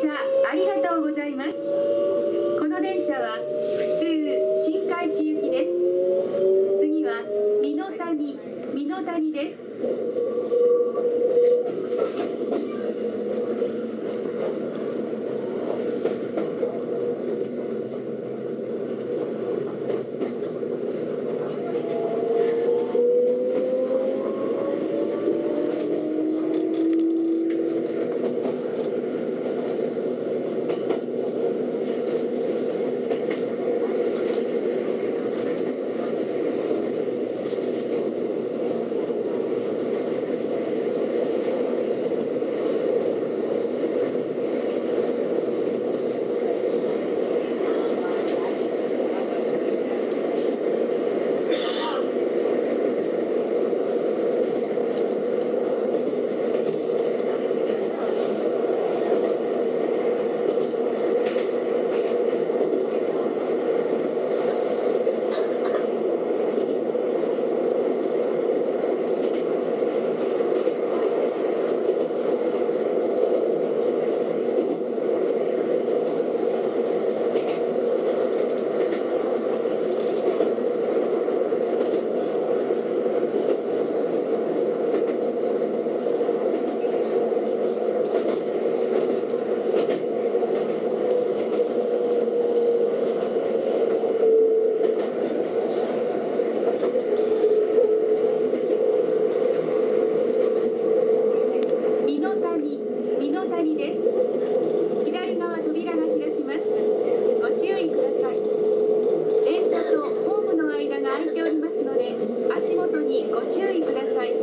車ありがとうございます。この電車は普通新海地行きです。次は美濃谷美濃谷です。ご注意ください。